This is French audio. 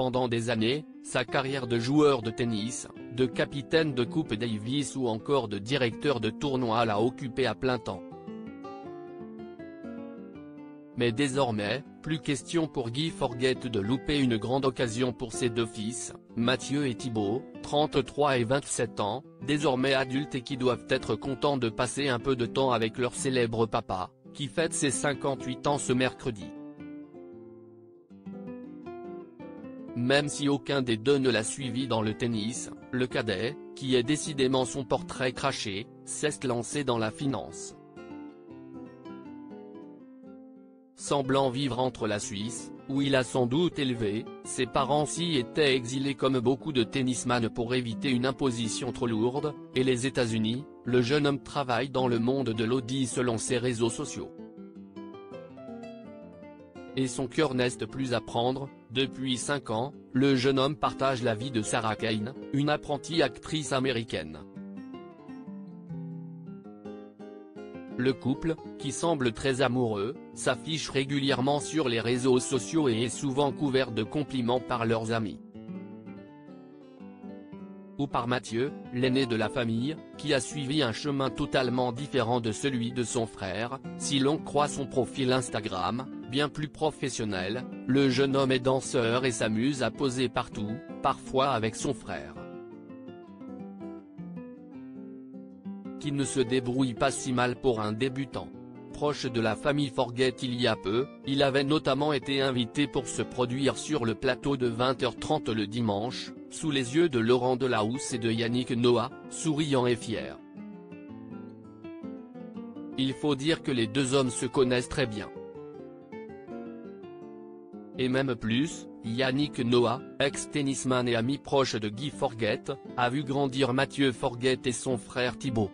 Pendant des années, sa carrière de joueur de tennis, de capitaine de Coupe Davis ou encore de directeur de tournoi l'a occupé à plein temps. Mais désormais, plus question pour Guy Forget de louper une grande occasion pour ses deux fils, Mathieu et Thibaut, 33 et 27 ans, désormais adultes et qui doivent être contents de passer un peu de temps avec leur célèbre papa, qui fête ses 58 ans ce mercredi. Même si aucun des deux ne l'a suivi dans le tennis, le cadet, qui est décidément son portrait craché, s'est lancé dans la finance. Semblant vivre entre la Suisse, où il a sans doute élevé, ses parents s'y étaient exilés comme beaucoup de tennisman pour éviter une imposition trop lourde, et les États-Unis, le jeune homme travaille dans le monde de l'audi selon ses réseaux sociaux et son cœur n'est plus à prendre, depuis 5 ans, le jeune homme partage la vie de Sarah Kane, une apprentie actrice américaine. Le couple, qui semble très amoureux, s'affiche régulièrement sur les réseaux sociaux et est souvent couvert de compliments par leurs amis. Ou par Mathieu, l'aîné de la famille, qui a suivi un chemin totalement différent de celui de son frère, si l'on croit son profil Instagram, bien plus professionnel, le jeune homme est danseur et s'amuse à poser partout, parfois avec son frère. Qui ne se débrouille pas si mal pour un débutant. Proche de la famille Forget il y a peu, il avait notamment été invité pour se produire sur le plateau de 20h30 le dimanche, sous les yeux de Laurent Delahousse et de Yannick Noah, souriant et fier. Il faut dire que les deux hommes se connaissent très bien et même plus, Yannick Noah, ex-tennisman et ami proche de Guy Forget, a vu grandir Mathieu Forget et son frère Thibaut.